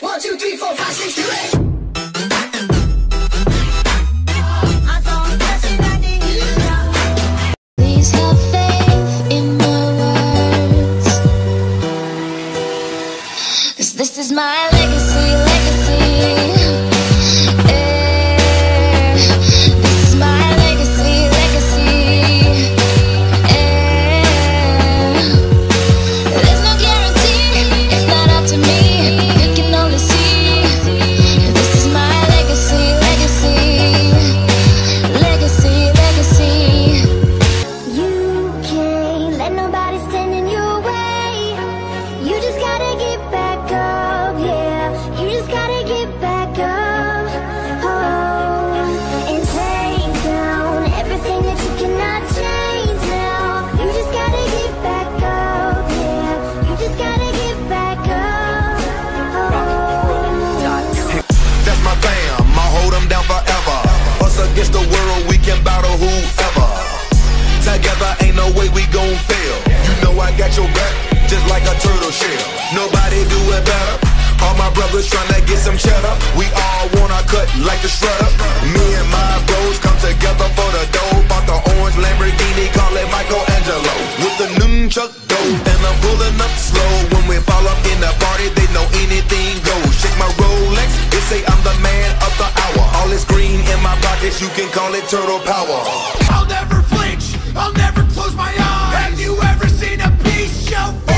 One, two, three, four, five, six, seven, eight. This is my legacy. my brothers tryna get some cheddar. We all wanna cut like the shredder. Me and my bros come together for the dough. Bought the orange Lamborghini, call it Michelangelo. With the nunchuck dough, and I'm pulling up slow. When we fall up in the party, they know anything goes. Shake my Rolex, they say I'm the man of the hour. All this green in my pockets, you can call it turtle power. I'll never flinch, I'll never close my eyes. Have you ever seen a peace show?